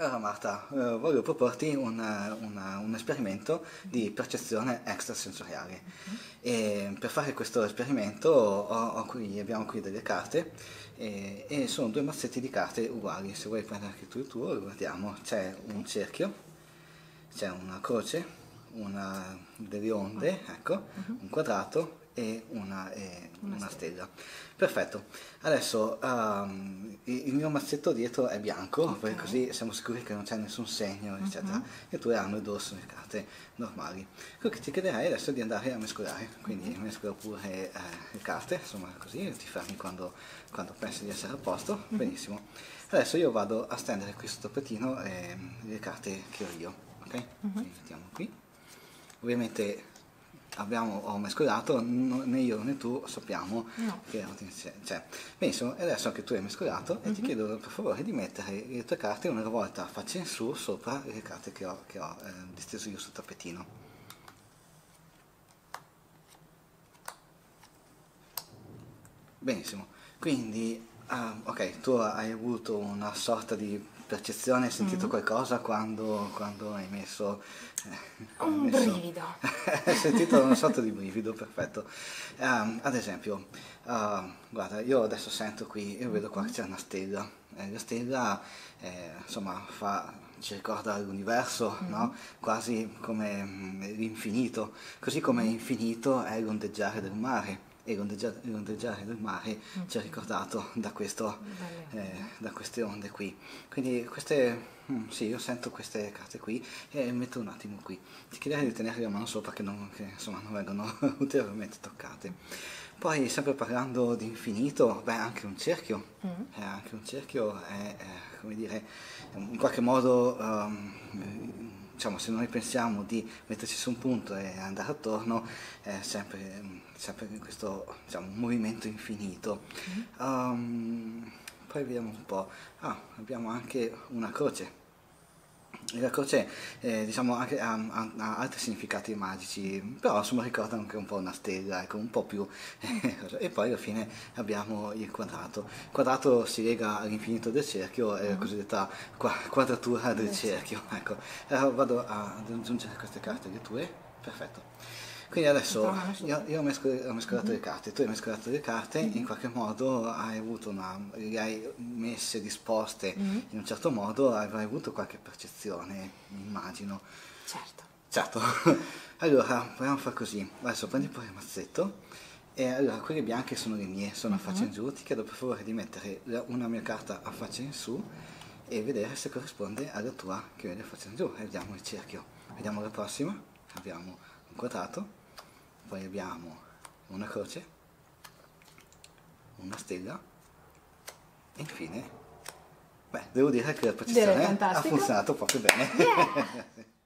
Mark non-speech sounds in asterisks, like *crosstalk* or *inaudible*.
Allora Marta, eh, voglio proporti una- una- un esperimento di percezione extrasensoriale. E per fare questo esperimento ho- ho qui- abbiamo qui delle carte e, e sono due mazzetti di carte uguali. Se vuoi prendere anche tu il tuo, guardiamo. C'è un cerchio, c'è una croce, una, delle onde, ecco, un quadrato e una, e una stella. Perfetto. Adesso ehm, il mio mazzetto dietro è bianco, perché così siamo sicuri che non c'è nessun segno, eccetera. E tu hanno il dorso le carte normali. Quello che ti chiederei adesso è di andare a mescolare, quindi mescolo pure eh, le carte, insomma così, ti fermi quando, quando pensi di essere a posto. Benissimo. Adesso io vado a stendere qui sul tappetino eh, le carte che ho io, ok? Quindi mettiamo qui. Ovviamente abbiamo, ho mescolato, né io né tu sappiamo No. che c'è. c'è. Benissimo, e adesso anche tu hai mescolato e ti chiedo per favore di mettere le tue carte una volta faccia in su sopra le carte che ho, che ho eh, disteso io sul tappetino. Benissimo, quindi ah, ok, tu hai avuto una sorta di percezione, hai sentito qualcosa quando, quando hai messo... eh, Un messo- brivido. *laughs* hai sentito una sorta di brivido, perfetto. Ehm, ad esempio, ah, guarda, io adesso sento qui, io vedo qua che c'è una stella. Eh, la stella, eh, insomma, fa, ci ricorda l'universo, no? Quasi come mm, l'infinito. Così come infinito è l'ondeggiare del mare. E l'ondeggiare del mare ci è ricordato da, questo, eh, da queste onde qui. Quindi queste, mm, sì, io sento queste carte qui e metto un attimo qui. Ti chiederei di tenere la mano sopra che non, che, insomma, non vengono *laughs* ulteriormente toccate. Poi, sempre parlando di infinito, beh, anche un cerchio. Eh, anche un cerchio è, è, come dire, in qualche modo, ehm, diciamo, se noi pensiamo di metterci su un punto e andare attorno, è sempre, sempre questo diciamo, movimento infinito. Um, poi vediamo un po'. Ah, abbiamo anche una croce. La croce eh, diciamo, anche, ha, ha- altri significati magici, però insomma ricorda anche un po' una stella, ecco, un po' più... *laughs* e poi alla fine abbiamo il quadrato. Il quadrato si lega all'infinito del cerchio, è la cosiddetta qua- quadratura del cerchio. Ecco. Allora vado a- ad aggiungere queste carte le tue, perfetto. Quindi adesso io, io ho, mescol- ho mescolato le carte, tu hai mescolato le carte, in qualche modo hai avuto una, le hai messe disposte in un certo modo, avrai avuto qualche percezione, immagino. Certo. Certo. *laughs* allora, proviamo a fare così. Adesso prendi poi il mazzetto. E allora, quelle bianche sono le mie, sono a faccia in giù. Ti chiedo per favore di mettere una mia carta a faccia in su e vedere se corrisponde alla tua che vede a faccia in giù. E vediamo il cerchio. Vediamo la prossima. Abbiamo un quadrato, poi abbiamo una croce, una stella e infine, beh, devo dire che la percezione ha funzionato proprio bene. *laughs*